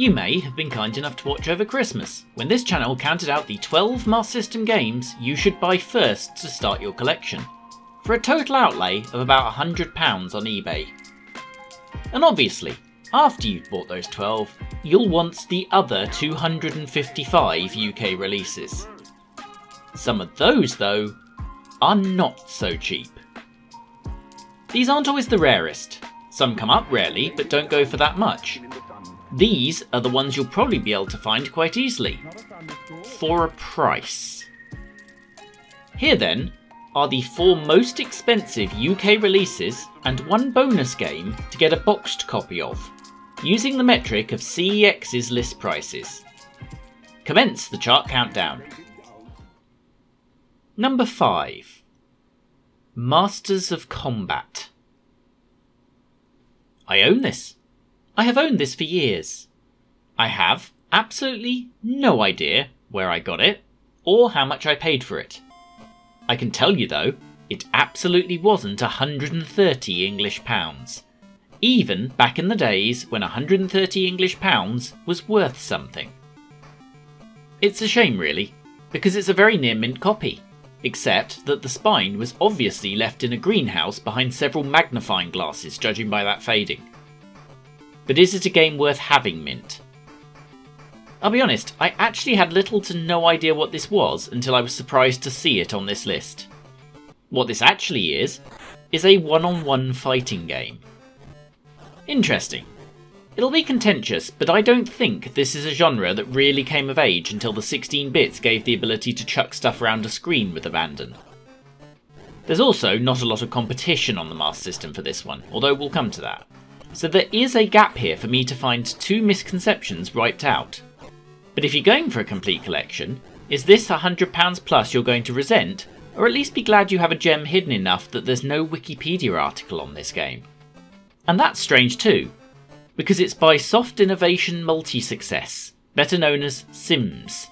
You may have been kind enough to watch over Christmas, when this channel counted out the 12 Master System games you should buy first to start your collection, for a total outlay of about £100 on eBay. And obviously, after you've bought those 12, you'll want the other 255 UK releases. Some of those, though, are not so cheap. These aren't always the rarest. Some come up rarely, but don't go for that much. These are the ones you'll probably be able to find quite easily. For a price. Here then are the four most expensive UK releases and one bonus game to get a boxed copy of, using the metric of CEX's list prices. Commence the chart countdown. Number 5 Masters of Combat. I own this. I have owned this for years. I have absolutely no idea where I got it or how much I paid for it. I can tell you though, it absolutely wasn't 130 English pounds. Even back in the days when 130 English pounds was worth something. It's a shame really, because it's a very near mint copy except that the spine was obviously left in a greenhouse behind several magnifying glasses, judging by that fading. But is it a game worth having, Mint? I'll be honest, I actually had little to no idea what this was until I was surprised to see it on this list. What this actually is, is a one-on-one -on -one fighting game. Interesting. It'll be contentious, but I don't think this is a genre that really came of age until the 16 bits gave the ability to chuck stuff around a screen with abandon. There's also not a lot of competition on the Master System for this one, although we'll come to that. So there is a gap here for me to find two misconceptions wiped out. But if you're going for a complete collection, is this £100 plus you're going to resent, or at least be glad you have a gem hidden enough that there's no Wikipedia article on this game? And that's strange too, because it's by Soft Innovation Multi Success, better known as Sims.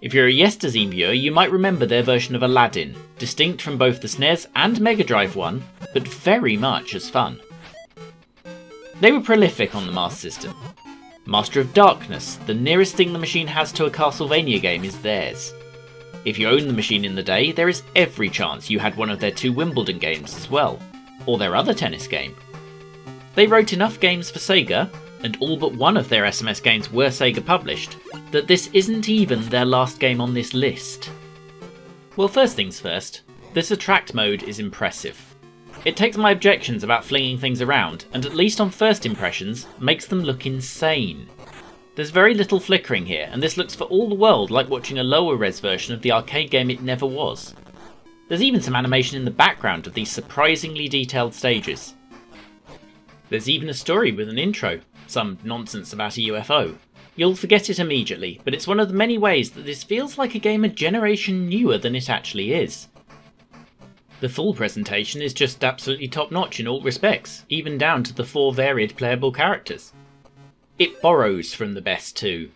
If you're a Yesterzine viewer, you might remember their version of Aladdin, distinct from both the SNES and Mega Drive one, but very much as fun. They were prolific on the Master System. Master of Darkness, the nearest thing the machine has to a Castlevania game, is theirs. If you own the machine in the day, there is every chance you had one of their two Wimbledon games as well, or their other tennis game. They wrote enough games for Sega, and all but one of their SMS games were Sega published, that this isn't even their last game on this list. Well, first things first, this attract mode is impressive. It takes my objections about flinging things around, and at least on first impressions, makes them look insane. There's very little flickering here, and this looks for all the world like watching a lower res version of the arcade game it never was. There's even some animation in the background of these surprisingly detailed stages. There's even a story with an intro, some nonsense about a UFO. You'll forget it immediately, but it's one of the many ways that this feels like a game a generation newer than it actually is. The full presentation is just absolutely top notch in all respects, even down to the four varied playable characters. It borrows from the best too,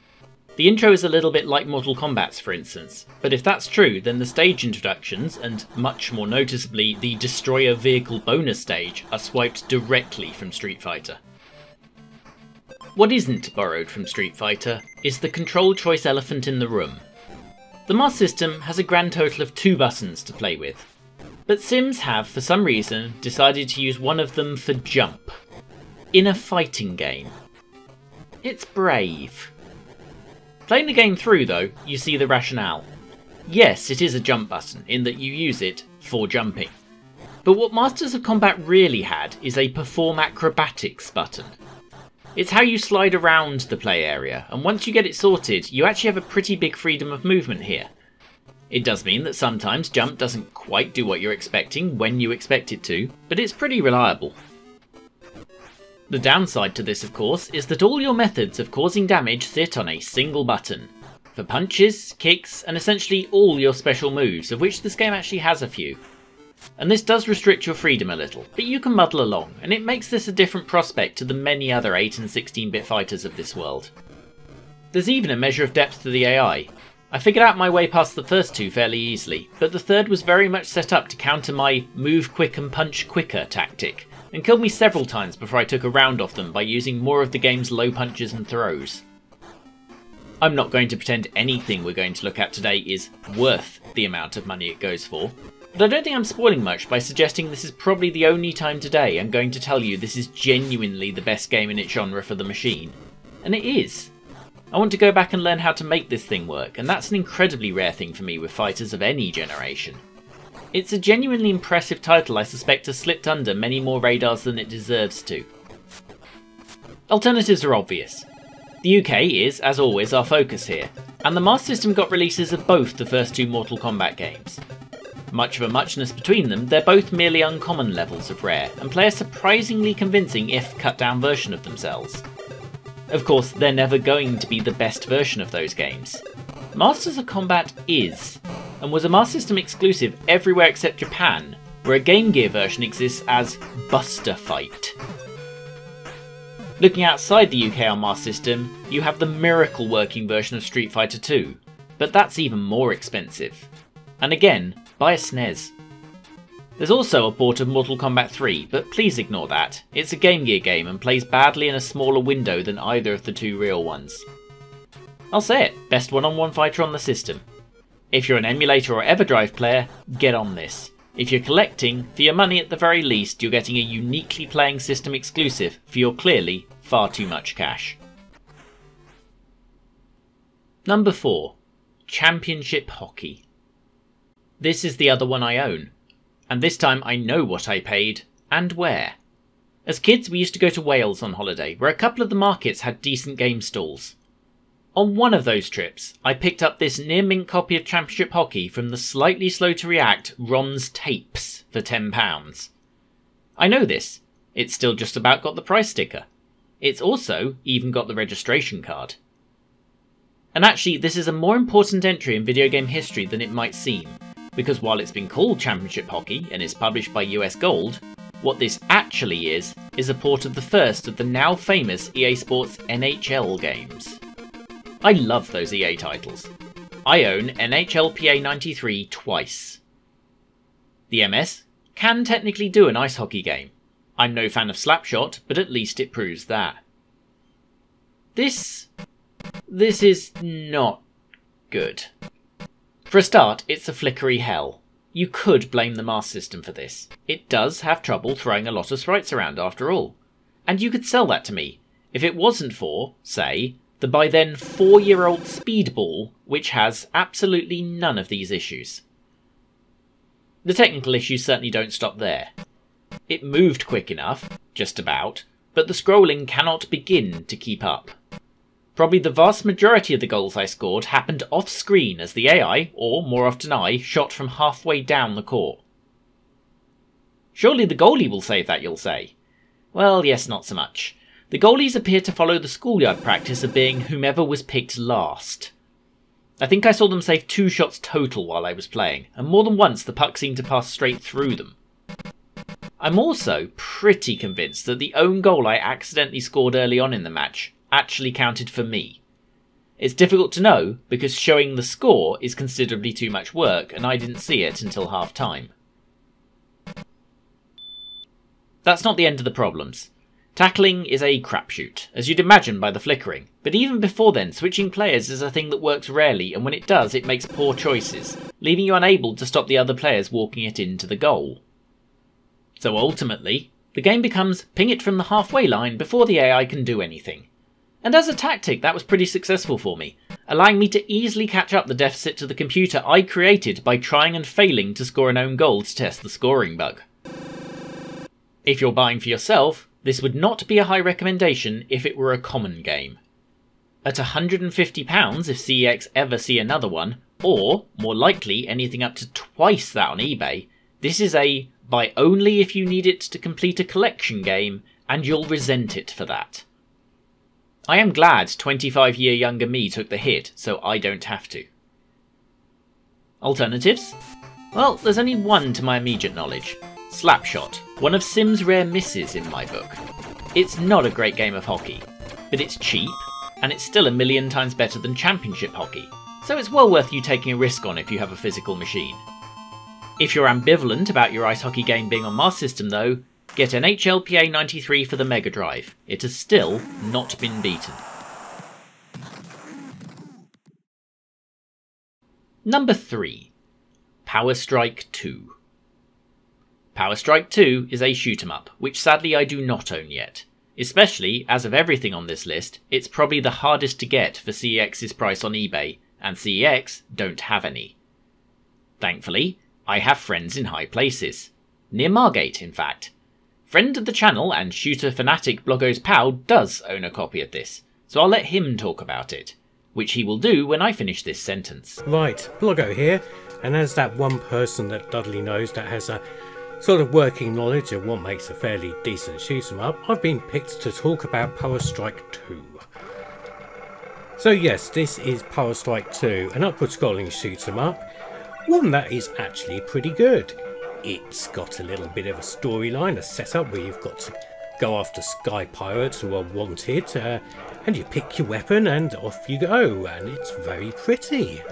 the intro is a little bit like Mortal Kombat's, for instance, but if that's true, then the stage introductions, and much more noticeably the Destroyer Vehicle bonus stage, are swiped directly from Street Fighter. What isn't borrowed from Street Fighter is the control choice elephant in the room. The Master System has a grand total of two buttons to play with, but Sims have, for some reason, decided to use one of them for jump. In a fighting game. It's brave. Playing the game through though, you see the rationale. Yes, it is a jump button, in that you use it for jumping. But what Masters of Combat really had is a Perform Acrobatics button. It's how you slide around the play area, and once you get it sorted, you actually have a pretty big freedom of movement here. It does mean that sometimes jump doesn't quite do what you're expecting when you expect it to, but it's pretty reliable. The downside to this, of course, is that all your methods of causing damage sit on a single button. For punches, kicks, and essentially all your special moves, of which this game actually has a few. And this does restrict your freedom a little, but you can muddle along, and it makes this a different prospect to the many other 8 and 16-bit fighters of this world. There's even a measure of depth to the AI. I figured out my way past the first two fairly easily, but the third was very much set up to counter my move quick and punch quicker tactic, and killed me several times before I took a round off them by using more of the game's low punches and throws. I'm not going to pretend anything we're going to look at today is worth the amount of money it goes for, but I don't think I'm spoiling much by suggesting this is probably the only time today I'm going to tell you this is genuinely the best game in its genre for the machine. And it is. I want to go back and learn how to make this thing work, and that's an incredibly rare thing for me with fighters of any generation. It's a genuinely impressive title I suspect has slipped under many more radars than it deserves to. Alternatives are obvious. The UK is, as always, our focus here, and the Master System got releases of both the first two Mortal Kombat games. Much of a muchness between them, they're both merely uncommon levels of rare, and play a surprisingly convincing if cut down version of themselves. Of course, they're never going to be the best version of those games. Masters of Combat is, and was a Master System exclusive everywhere except Japan, where a Game Gear version exists as Buster Fight. Looking outside the UK on Master System, you have the miracle working version of Street Fighter 2, but that's even more expensive. And again, buy a SNES. There's also a port of Mortal Kombat 3, but please ignore that. It's a Game Gear game and plays badly in a smaller window than either of the two real ones. I'll say it, best one-on-one fighter on the system. If you're an emulator or EverDrive player, get on this. If you're collecting, for your money at the very least, you're getting a uniquely playing system exclusive for your clearly far too much cash. Number 4. Championship Hockey. This is the other one I own, and this time I know what I paid and where. As kids, we used to go to Wales on holiday, where a couple of the markets had decent game stalls. On one of those trips, I picked up this near mint copy of Championship Hockey from the slightly slow to react Ron's Tapes for £10. I know this, it's still just about got the price sticker. It's also even got the registration card. And actually, this is a more important entry in video game history than it might seem, because while it's been called Championship Hockey and is published by US Gold, what this actually is, is a port of the first of the now famous EA Sports NHL games. I love those EA titles. I own NHLPA 93 twice. The MS can technically do an ice hockey game. I'm no fan of Slapshot, but at least it proves that. This... this is not good. For a start, it's a flickery hell. You could blame the Master System for this. It does have trouble throwing a lot of sprites around after all. And you could sell that to me, if it wasn't for, say, the by then four year old Speedball, which has absolutely none of these issues. The technical issues certainly don't stop there. It moved quick enough, just about, but the scrolling cannot begin to keep up. Probably the vast majority of the goals I scored happened off screen as the AI, or more often I, shot from halfway down the court. Surely the goalie will save that, you'll say. Well, yes, not so much. The goalies appear to follow the schoolyard practice of being whomever was picked last. I think I saw them save two shots total while I was playing, and more than once the puck seemed to pass straight through them. I'm also pretty convinced that the own goal I accidentally scored early on in the match actually counted for me. It's difficult to know because showing the score is considerably too much work and I didn't see it until half time. That's not the end of the problems. Tackling is a crapshoot, as you'd imagine by the flickering, but even before then, switching players is a thing that works rarely, and when it does, it makes poor choices, leaving you unable to stop the other players walking it into the goal. So ultimately, the game becomes ping it from the halfway line before the AI can do anything. And as a tactic, that was pretty successful for me, allowing me to easily catch up the deficit to the computer I created by trying and failing to score an own goal to test the scoring bug. If you're buying for yourself, this would not be a high recommendation if it were a common game. At £150 if CEX ever see another one, or, more likely, anything up to twice that on eBay, this is a buy only if you need it to complete a collection game, and you'll resent it for that. I am glad 25 year younger me took the hit, so I don't have to. Alternatives? Well, there's only one to my immediate knowledge. Slapshot, one of Sim's rare misses in my book. It's not a great game of hockey, but it's cheap, and it's still a million times better than Championship Hockey, so it's well worth you taking a risk on if you have a physical machine. If you're ambivalent about your ice hockey game being on Master System though, get NHLPA 93 for the Mega Drive. It has still not been beaten. Number 3 Power Strike 2. Power Strike 2 is a shoot 'em up, which sadly I do not own yet. Especially, as of everything on this list, it's probably the hardest to get for CEX's price on eBay, and CEX don't have any. Thankfully, I have friends in high places. Near Margate, in fact. Friend of the channel and shooter fanatic Bloggo's Pow does own a copy of this, so I'll let him talk about it, which he will do when I finish this sentence. Right, Bloggo here, and as that one person that Dudley knows that has a sort of working knowledge of what makes a fairly decent shoot 'em up, I've been picked to talk about Power Strike 2. So yes, this is Power Strike 2, an upward scrolling shoot 'em up, one that is actually pretty good. It's got a little bit of a storyline, a setup where you've got to go after sky pirates who are wanted, uh, and you pick your weapon and off you go, and it's very pretty.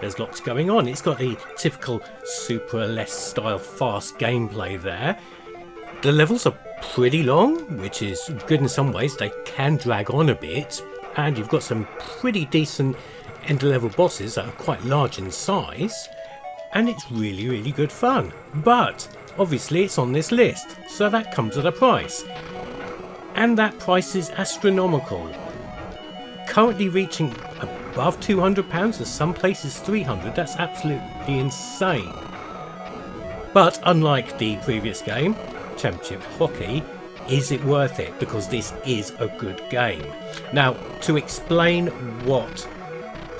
There's lots going on. It's got the typical Super Aleste style fast gameplay there. The levels are pretty long, which is good in some ways. They can drag on a bit, and you've got some pretty decent end level bosses that are quite large in size, and it's really, really good fun. But obviously, it's on this list, so that comes at a price. And that price is astronomical. Currently reaching above £200 and some places 300 that's absolutely insane. But unlike the previous game, Championship Hockey, is it worth it? Because this is a good game. Now, to explain what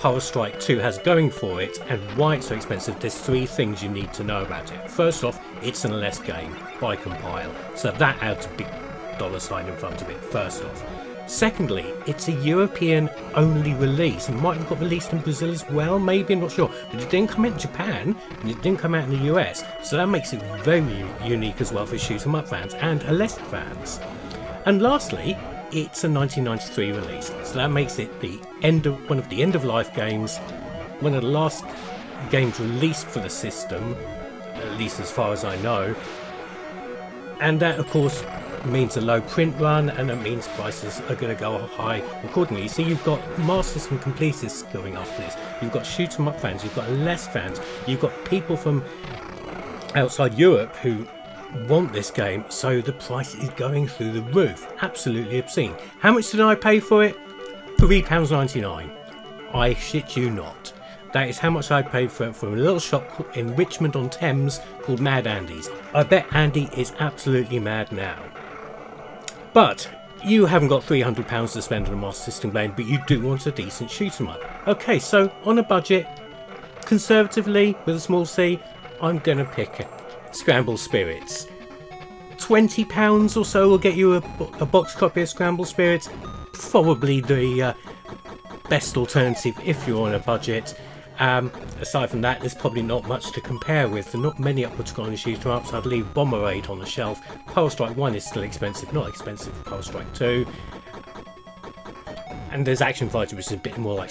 Power Strike 2 has going for it and why it's so expensive, there's three things you need to know about it. First off, it's an Aleste game by Compile, so that adds a big dollar sign in front of it, first off. Secondly, it's a European only release. It might have got released in Brazil as well, maybe, I'm not sure. But it didn't come out in Japan and it didn't come out in the US, so that makes it very unique as well for shoot 'em up fans and Aleste fans. And lastly, it's a 1993 release, so that makes it the end of one of the end of life games, one of the last games released for the system, at least as far as I know. And that, of course, means a low print run and it means prices are going to go high accordingly. So you've got masters and completists going after this. You've got shoot 'em up fans, you've got less fans, you've got people from outside Europe who want this game, so the price is going through the roof. Absolutely obscene. How much did I pay for it? £3.99. I shit you not. That is how much I paid for it from a little shop in Richmond on Thames called Mad Andy's. I bet Andy is absolutely mad now. But you haven't got £300 to spend on a Master System game, but you do want a decent shoot 'em up. Okay, so on a budget, conservatively, with a small c, I'm going to pick Scramble Spirits. £20 or so will get you a, a box copy of Scramble Spirits. Probably the uh, best alternative if you're on a budget. Um, aside from that, there's probably not much to compare with. There are not many upward scrolling shoot 'em ups. I'd leave Bomber Raid on the shelf. Power Strike 1 is still expensive, not expensive for Power Strike 2. And there's Action Fighter, which is a bit more like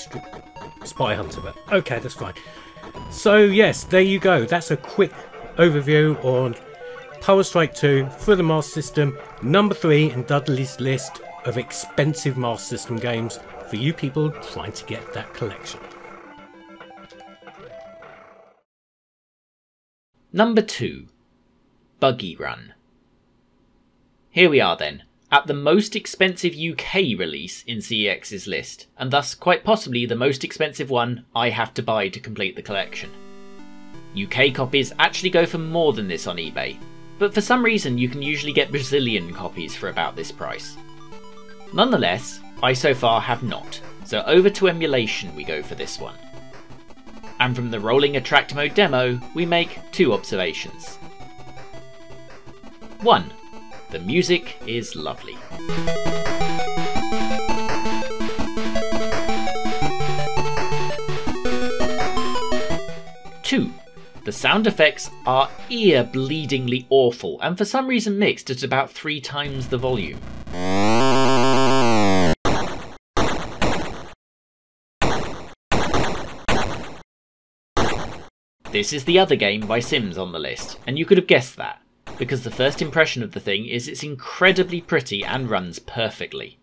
Spy Hunter, but okay, that's fine. So, yes, there you go. That's a quick overview on Power Strike 2 for the Master System, number 3 in Dudley's list of expensive Master System games for you people trying to get that collection. Number 2 Buggy Run. Here we are then, at the most expensive UK release in CEX's list, and thus quite possibly the most expensive one I have to buy to complete the collection. UK copies actually go for more than this on eBay, but for some reason you can usually get Brazilian copies for about this price. Nonetheless, I so far have not, so over to emulation we go for this one and from the rolling attract mode demo, we make two observations. 1. The music is lovely. Two, the sound effects are ear-bleedingly awful and for some reason mixed at about three times the volume. This is the other game by Sims on the list, and you could have guessed that, because the first impression of the thing is it's incredibly pretty and runs perfectly.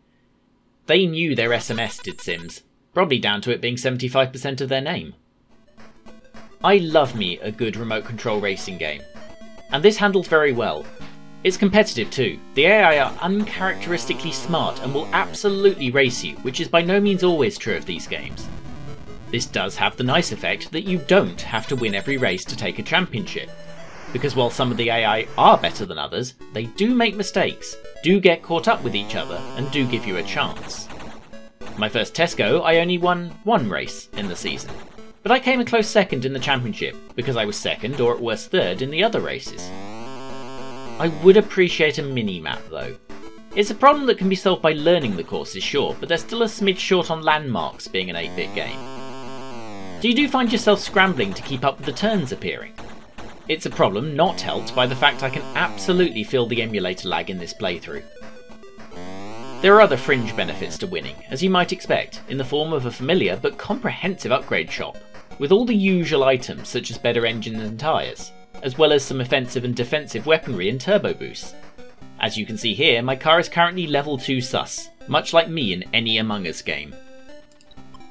They knew their SMS did Sims, probably down to it being 75% of their name. I love me a good remote control racing game. And this handles very well. It's competitive too. The AI are uncharacteristically smart and will absolutely race you, which is by no means always true of these games. This does have the nice effect that you don't have to win every race to take a championship. Because while some of the AI are better than others, they do make mistakes, do get caught up with each other, and do give you a chance. My first Tesco, I only won one race in the season, but I came a close second in the championship because I was second or at worst third in the other races. I would appreciate a mini map though. It's a problem that can be solved by learning the courses, sure, but they're still a smidge short on landmarks being an 8 bit game. So you do find yourself scrambling to keep up with the turns appearing. It's a problem not helped by the fact I can absolutely feel the emulator lag in this playthrough. There are other fringe benefits to winning, as you might expect, in the form of a familiar but comprehensive upgrade shop, with all the usual items such as better engines and tyres, as well as some offensive and defensive weaponry and turbo boosts. As you can see here, my car is currently level 2 sus, much like me in any Among Us game.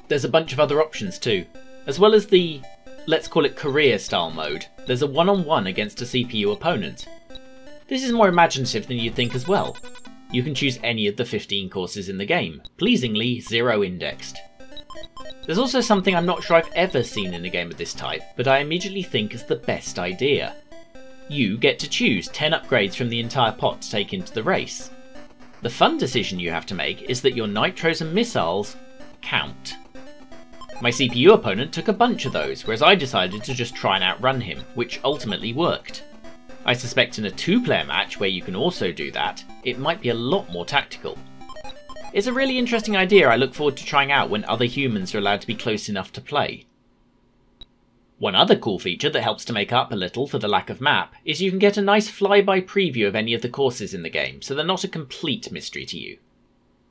There's a bunch of other options too, as well as the, let's call it career style mode, there's a one on one against a CPU opponent. This is more imaginative than you'd think as well. You can choose any of the 15 courses in the game, pleasingly zero indexed. There's also something I'm not sure I've ever seen in a game of this type, but I immediately think is the best idea. You get to choose 10 upgrades from the entire pot to take into the race. The fun decision you have to make is that your nitros and missiles count. My CPU opponent took a bunch of those, whereas I decided to just try and outrun him, which ultimately worked. I suspect in a two player match where you can also do that, it might be a lot more tactical. It's a really interesting idea I look forward to trying out when other humans are allowed to be close enough to play. One other cool feature that helps to make up a little for the lack of map is you can get a nice flyby preview of any of the courses in the game, so they're not a complete mystery to you.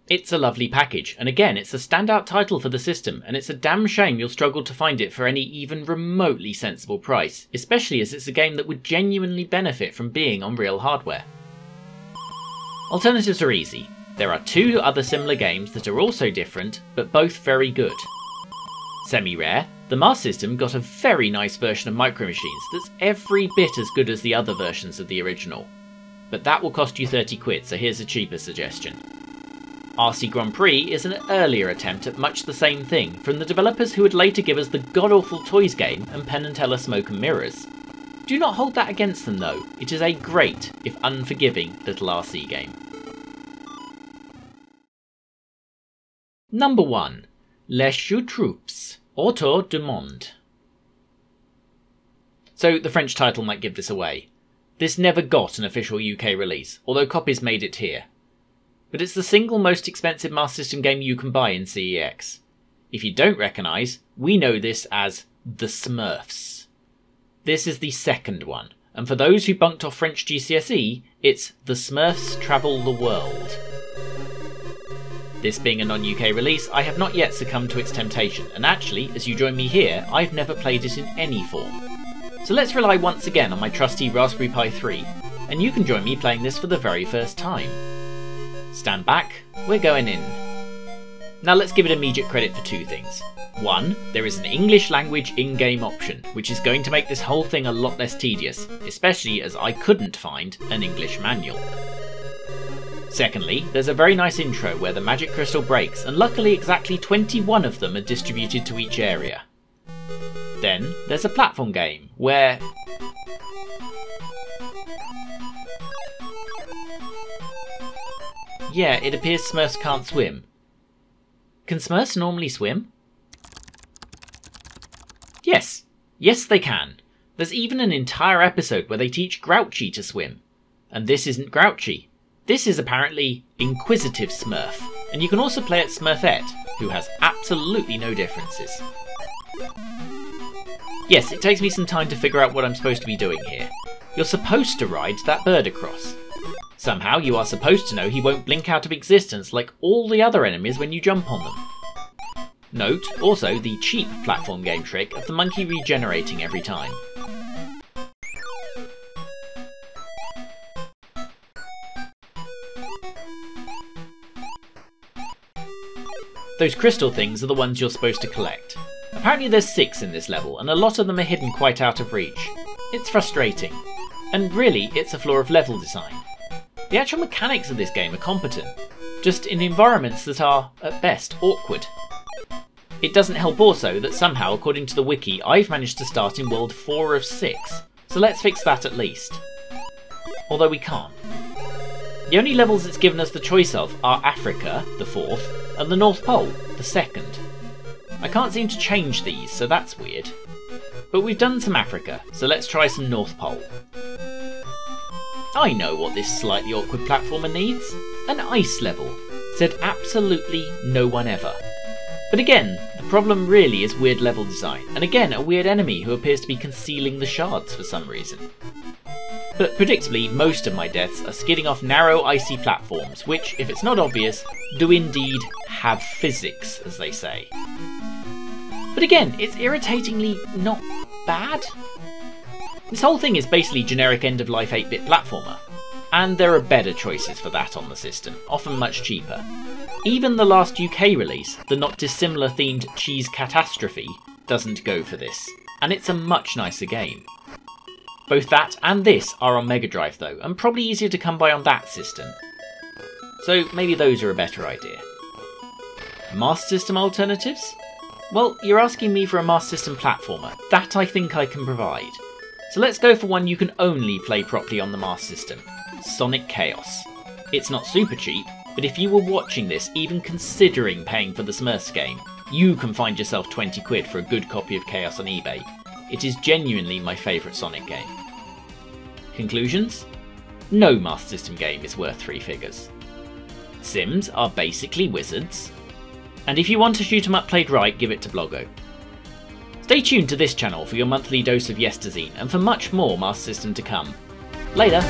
It's a lovely package, and again, it's a standout title for the system, and it's a damn shame you'll struggle to find it for any even remotely sensible price, especially as it's a game that would genuinely benefit from being on real hardware. Alternatives are easy. There are two other similar games that are also different, but both very good. Semi rare, the Master System got a very nice version of Micro Machines that's every bit as good as the other versions of the original. But that will cost you 30 quid, so here's a cheaper suggestion. RC Grand Prix is an earlier attempt at much the same thing, from the developers who would later give us the god-awful Toys game and Penn and Teller Smoke and Mirrors. Do not hold that against them though, it is a great, if unforgiving, little RC game. Number 1. Les Schtroumpfs, Autour du Monde. So the French title might give this away. This never got an official UK release, although copies made it here but it's the single most expensive Master System game you can buy in CEX. If you don't recognise, we know this as The Smurfs. This is the second one, and for those who bunked off French GCSE, it's The Smurfs Travel the World. This being a non UK release, I have not yet succumbed to its temptation, and actually, as you join me here, I've never played it in any form. So let's rely once again on my trusty Raspberry Pi 3, and you can join me playing this for the very first time. Stand back, we're going in. Now let's give it immediate credit for two things. One, there is an English language in-game option, which is going to make this whole thing a lot less tedious, especially as I couldn't find an English manual. Secondly, there's a very nice intro where the magic crystal breaks, and luckily exactly 21 of them are distributed to each area. Then, there's a platform game, where Yeah, it appears Smurfs can't swim. Can Smurfs normally swim? Yes. Yes, they can. There's even an entire episode where they teach Grouchy to swim. And this isn't Grouchy. This is apparently Inquisitive Smurf. And you can also play at Smurfette, who has absolutely no differences. Yes, it takes me some time to figure out what I'm supposed to be doing here. You're supposed to ride that bird across. Somehow you are supposed to know he won't blink out of existence like all the other enemies when you jump on them. Note also the cheap platform game trick of the monkey regenerating every time. Those crystal things are the ones you're supposed to collect. Apparently there's six in this level, and a lot of them are hidden quite out of reach. It's frustrating. And really, it's a flaw of level design. The actual mechanics of this game are competent, just in environments that are, at best, awkward. It doesn't help also that somehow, according to the wiki, I've managed to start in world 4 of 6, so let's fix that at least. Although we can't. The only levels it's given us the choice of are Africa, the fourth, and the North Pole, the second. I can't seem to change these, so that's weird. But we've done some Africa, so let's try some North Pole. I know what this slightly awkward platformer needs. An ice level, said absolutely no one ever. But again, the problem really is weird level design, and again a weird enemy who appears to be concealing the shards for some reason. But predictably, most of my deaths are skidding off narrow icy platforms, which, if it's not obvious, do indeed have physics, as they say. But again, it's irritatingly not bad. This whole thing is basically generic end-of-life 8-bit platformer, and there are better choices for that on the system, often much cheaper. Even the last UK release, the not dissimilar themed Cheese Catastrophe, doesn't go for this, and it's a much nicer game. Both that and this are on Mega Drive though, and probably easier to come by on that system. So maybe those are a better idea. Master System alternatives? Well, you're asking me for a Master System platformer. That I think I can provide. So let's go for one you can only play properly on the Master System. Sonic Chaos. It's not super cheap, but if you were watching this, even considering paying for the Smurfs game, you can find yourself 20 quid for a good copy of Chaos on eBay. It is genuinely my favourite Sonic game. Conclusions? No Master System game is worth three figures. Sims are basically wizards, and if you want a shoot 'em up played right, give it to Bloggo. Stay tuned to this channel for your monthly dose of Yesterzine and for much more Master System to come. Later!